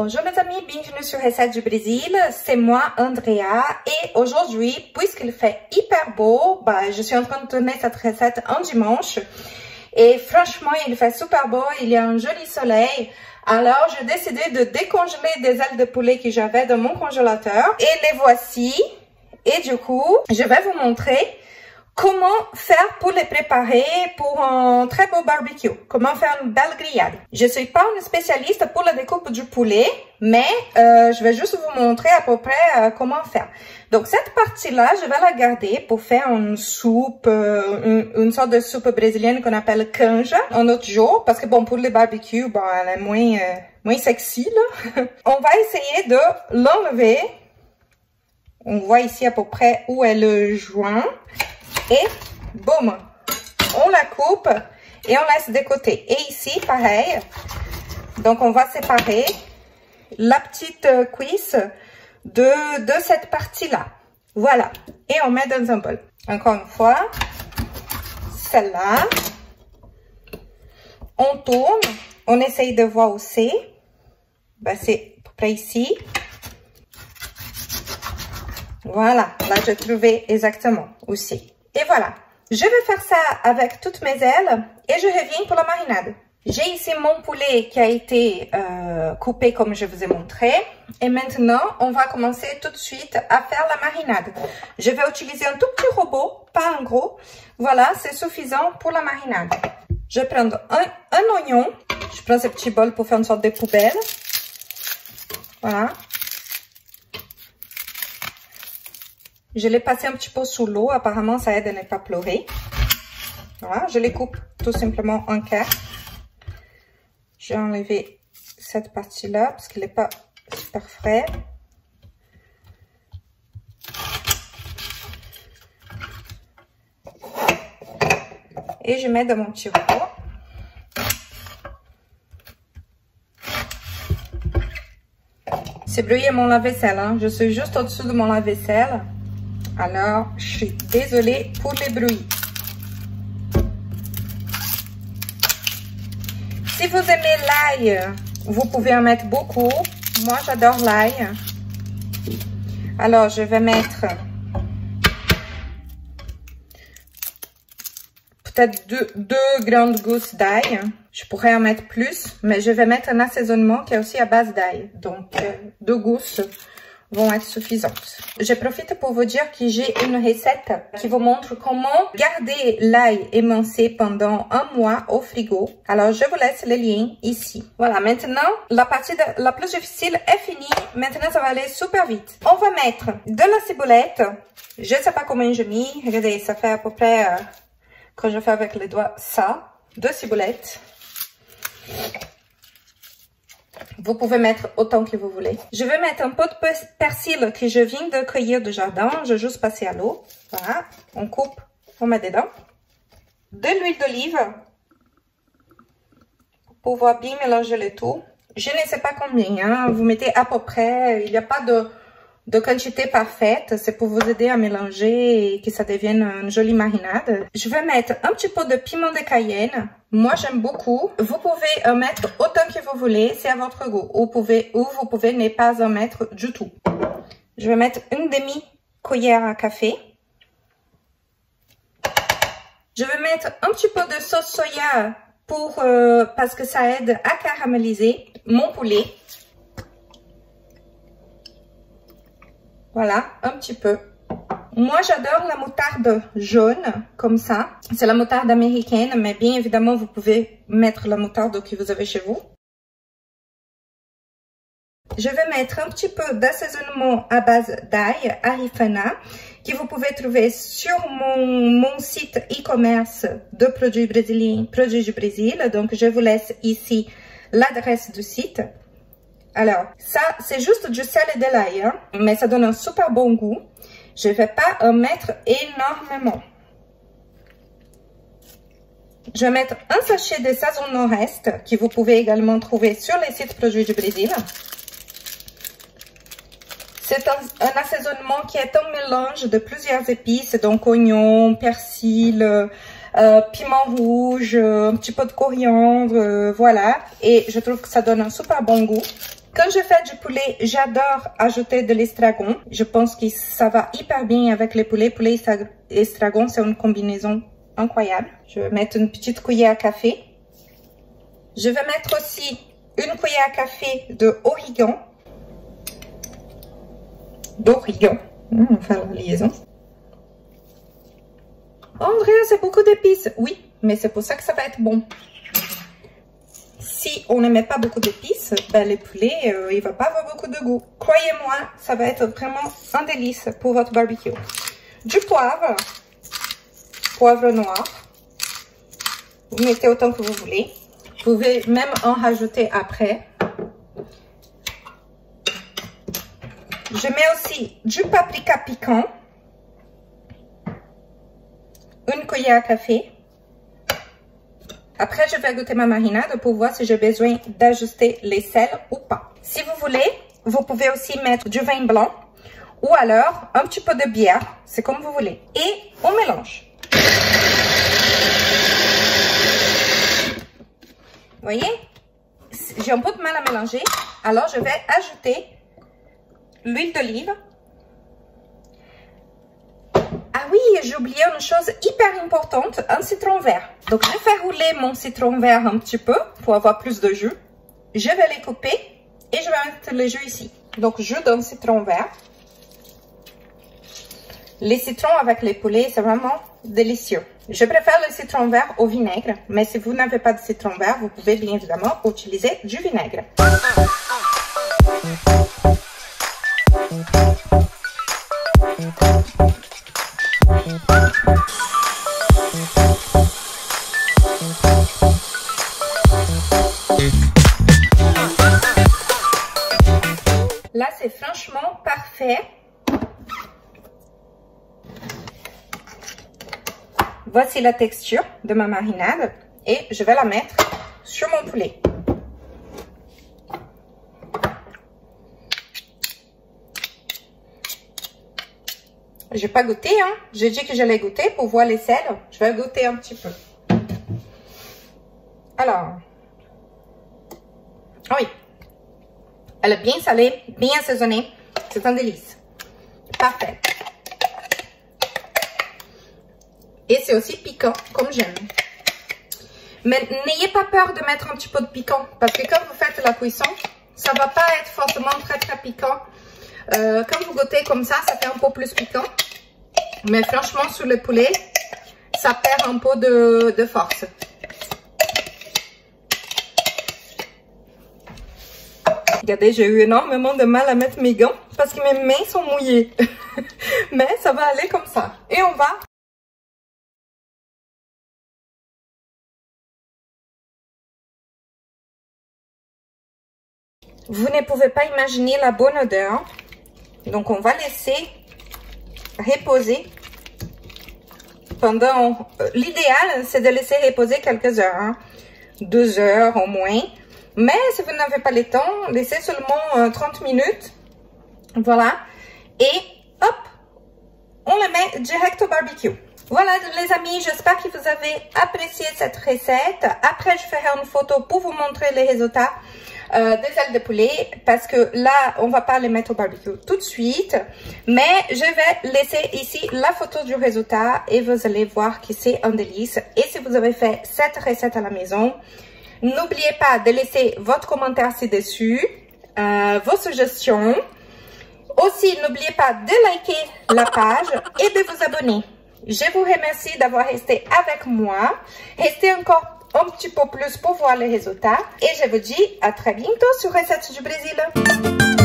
Bonjour les amis, bienvenue sur Recettes du Brésil. C'est moi, Andrea, et aujourd'hui, puisqu'il fait hyper beau, bah, je suis en train de tourner cette recette en dimanche. Et franchement, il fait super beau, il y a un joli soleil. Alors, j'ai décidé de décongeler des ailes de poulet que j'avais dans mon congélateur. Et les voici. Et du coup, je vais vous montrer Comment faire pour les préparer pour un très beau barbecue? Comment faire une belle grillade? Je suis pas une spécialiste pour la découpe du poulet, mais euh, je vais juste vous montrer à peu près euh, comment faire. Donc cette partie-là, je vais la garder pour faire une soupe, euh, une, sorte de soupe brésilienne qu'on appelle canja un autre jour, parce que bon, pour les barbecues, bon, elle est moins, moins sexy là. On va essayer de l'enlever. On voit ici à peu près où est le joint. Et boum, on la coupe et on laisse de côté. Et ici, pareil. Donc, on va séparer la petite cuisse de, de cette partie-là. Voilà. Et on met dans un bol. Encore une fois, celle-là. On tourne. On essaye de voir où c'est. Ben, c'est à peu près ici. Voilà. Là, j'ai trouvé exactement aussi. Et voilà, je vais faire ça avec toutes mes ailes et je reviens pour la marinade. J'ai ici mon poulet qui a été euh, coupé comme je vous ai montré. Et maintenant, on va commencer tout de suite à faire la marinade. Je vais utiliser un tout petit robot, pas un gros. Voilà, c'est suffisant pour la marinade. Je prendre un, un oignon. Je prends ce petit bol pour faire une sorte de poubelle. Voilà. Je l'ai passé un petit peu sous l'eau. Apparemment, ça aide à ne pas pleurer. Voilà, je les coupe tout simplement en quart. J'ai enlevé cette partie-là parce qu'il n'est pas super frais. Et je mets dans mon petit robot. C'est brouillé mon lave-vaisselle. Hein. Je suis juste au-dessus de mon lave-vaisselle. Alors, je suis désolée pour les bruits. Si vous aimez l'ail, vous pouvez en mettre beaucoup. Moi, j'adore l'ail. Alors, je vais mettre peut-être deux, grandes gousses d'ail. Je pourrais en mettre plus, mais je vais mettre un assaisonnement qui est aussi à base d'ail. Donc, euh, deux gousses vont être suffisantes. Je profite pour vous dire que j'ai une recette qui vous montre comment garder l'ail émincé pendant un mois au frigo. Alors, je vous laisse le lien ici. Voilà, maintenant, la partie la plus difficile est finie. Maintenant, ça va aller super vite. On va mettre de la ciboulette. Je ne sais pas combien je mets. Regardez, ça fait à peu près, euh, quand je fais avec les doigts, ça. Deux ciboulettes. Vous pouvez mettre autant que vous voulez. Je vais mettre un peu de persil que je viens de cueillir du jardin. Je vais juste passer à l'eau. Voilà. On coupe, on met dedans. De l'huile d'olive. Pour pouvoir bien mélanger le tout. Je ne sais pas combien. Hein. Vous mettez à peu près. Il n'y a pas de de quantité parfaite. C'est pour vous aider à mélanger et que ça devienne une jolie marinade. Je vais mettre un petit peu de piment de Cayenne. Moi, j'aime beaucoup. Vous pouvez en mettre autant que vous voulez. C'est à votre goût. Ou vous pouvez, ou vous pouvez ne pas en mettre du tout. Je vais mettre une demi-cuillère à café. Je vais mettre un petit peu de sauce soya pour, euh, parce que ça aide à caraméliser mon poulet. Voilà, un petit peu. Moi, j'adore la moutarde jaune, comme ça. C'est la moutarde américaine, mais bien évidemment, vous pouvez mettre la moutarde que vous avez chez vous. Je vais mettre un petit peu d'assaisonnement à base d'ail, Arifana, que vous pouvez trouver sur mon, mon site e-commerce de produits brésiliens, produits du Brésil. Donc, je vous laisse ici l'adresse du site. Alors, ça, c'est juste du sel et de l'ail, hein, mais ça donne un super bon goût. Je ne vais pas en mettre énormément. Je vais mettre un sachet de sazon nord-est que vous pouvez également trouver sur les sites produits du Brésil. C'est un, assaisonnement qui est un mélange de plusieurs épices, donc oignons, persil, euh, piment rouge, un petit peu de coriandre, euh, voilà. Et je trouve que ça donne un super bon goût. Quand je fais du poulet, j'adore ajouter de l'estragon. Je pense que ça va hyper bien avec les poulets. Poulet et estragon, c'est une combinaison incroyable. Je vais mettre une petite cuillère à café. Je vais mettre aussi une cuillère à café de origan. D'origan. On va faire la liaison. Andrea, c'est beaucoup d'épices. Oui, mais c'est pour ça que ça va être bon. Si on ne met pas beaucoup d'épices, ben, le poulet, euh, il va pas avoir beaucoup de goût. Croyez-moi, ça va être vraiment un délice pour votre barbecue. Du poivre, poivre noir. Vous mettez autant que vous voulez. Vous pouvez même en rajouter après. Je mets aussi du paprika piquant. Une cuillère à café. Après, je vais goûter ma marinade pour voir si j'ai besoin d'ajuster les sels ou pas. Si vous voulez, vous pouvez aussi mettre du vin blanc ou alors un petit peu de bière, c'est comme vous voulez. Et on mélange. Vous voyez? J'ai un peu de mal à mélanger, alors je vais ajouter l'huile d'olive oui, j'ai oublié une chose hyper importante, un citron vert. Donc, je vais rouler mon citron vert un petit peu pour avoir plus de jus. Je vais les couper et je vais mettre le jus ici. Donc, jus d'un citron vert. Les citrons avec les poulets, c'est vraiment délicieux. Je préfère le citron vert au vinaigre, mais si vous n'avez pas de citron vert, vous pouvez bien évidemment utiliser du vinaigre. Voici la texture de ma marinade et je vais la mettre sur mon poulet. Je n'ai pas goûté, hein. J'ai dit que j'allais goûter pour voir les sels. Je vais goûter un petit peu. Alors. Oui. Elle est bien salée, bien assaisonnée. C'est un délice. Parfait. Et c'est aussi piquant, comme j'aime. Mais n'ayez pas peur de mettre un petit peu de piquant. Parce que quand vous faites la cuisson, ça va pas être forcément très très piquant. Euh, quand vous goûtez comme ça, ça fait un peu plus piquant. Mais franchement, sur le poulet, ça perd un peu de force. Regardez, j'ai eu énormément de mal à mettre mes gants parce que mes mains sont mouillées. Mais ça va aller comme ça. Et on va Vous ne pouvez pas imaginer la bonne odeur. Donc, on va laisser reposer pendant... Euh, l'idéal, c'est de laisser reposer quelques heures. Hein. Deux heures au moins. Mais si vous n'avez pas le temps, laissez seulement 30 euh, minutes. Voilà. Et hop, on le met direct au barbecue. Voilà les amis, j'espère que vous avez apprécié cette recette. Après, je ferai une photo pour vous montrer les résultats euh, des ailes de poulet parce que là, on va pas les mettre au barbecue tout de suite. Mais je vais laisser ici la photo du résultat et vous allez voir que c'est un délice. Et si vous avez fait cette recette à la maison, n'oubliez pas de laisser votre commentaire ci-dessus, euh, vos suggestions. Aussi, n'oubliez pas de liker la page et de vous abonner. Je vous remercie d'avoir resté avec moi. Restez encore un petit peu plus pour voir les résultats. Et je vous dis à très bientôt sur Recette du Brésil.